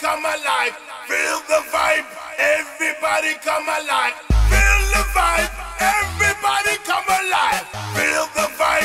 come alive. Feel the vibe. Everybody come alive. Feel the vibe. Everybody come alive. Feel the vibe.